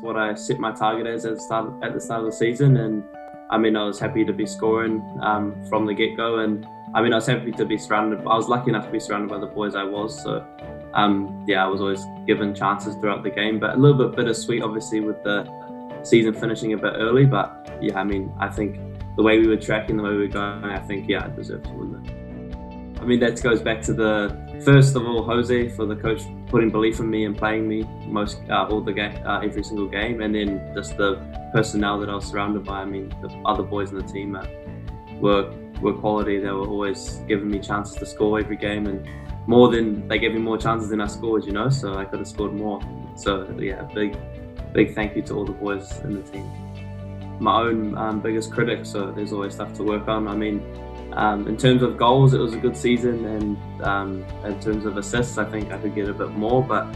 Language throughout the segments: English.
what I set my target as at the start at the start of the season, and I mean I was happy to be scoring um, from the get go, and I mean I was happy to be surrounded. I was lucky enough to be surrounded by the boys I was, so um, yeah, I was always given chances throughout the game, but a little bit bittersweet, obviously, with the season finishing a bit early. But yeah, I mean I think the way we were tracking, the way we were going, I think yeah, I deserved to win it. I mean, that goes back to the first of all, Jose for the coach putting belief in me and playing me most uh, all the game, uh, every single game, and then just the personnel that I was surrounded by. I mean, the other boys in the team were were quality. They were always giving me chances to score every game, and more than they gave me more chances than I scored. You know, so I could have scored more. So yeah, big big thank you to all the boys in the team. My own um, biggest critic, so there's always stuff to work on. I mean um, in terms of goals, it was a good season, and um, in terms of assists, I think I could get a bit more. But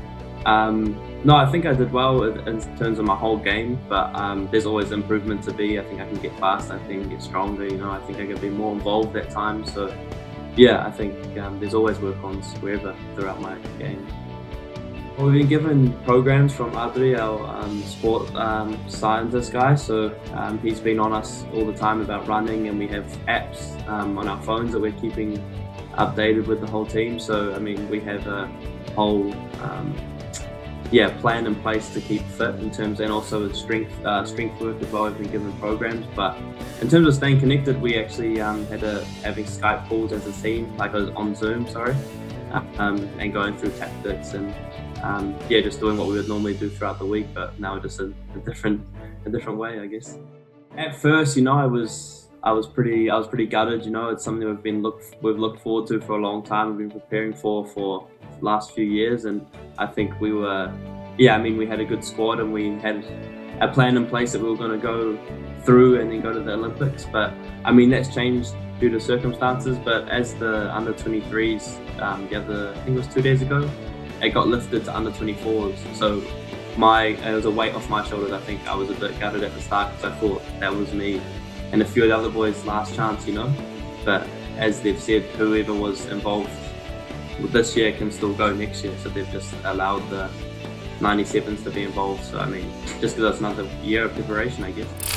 um, no, I think I did well in terms of my whole game. But um, there's always improvement to be. I think I can get faster. I think get stronger. You know, I think I can be more involved at times. So yeah, I think um, there's always work on wherever throughout my game. Well, we've been given programs from Adri, our um, sport um, scientist guy. So um, he's been on us all the time about running, and we have apps um, on our phones that we're keeping updated with the whole team. So I mean, we have a whole um, yeah plan in place to keep fit in terms, and also strength uh, strength work as well. We've been given programs, but in terms of staying connected, we actually um, had a having Skype calls as a team, like on Zoom, sorry, and going through tactics and um, yeah, just doing what we would normally do throughout the week, but now just a, different, a different way, I guess. At first, you know, I was, I was pretty, I was pretty gutted. You know, it's something we've been look, we've looked forward to for a long time. We've been preparing for for the last few years, and I think we were, yeah, I mean, we had a good squad and we had a plan in place that we were going to go through and then go to the Olympics. But I mean, that's changed due to circumstances. But as the under 23s, um, the other, I think it was two days ago, it got lifted to under 24s. So my it was a weight off my shoulders. I think I was a bit gutted at the start because I thought that was me and a few of the other boys' last chance, you know. But as they've said, whoever was involved this year can still go next year. So they've just allowed the 97s to be involved. So I mean, just because us another year of preparation, I guess.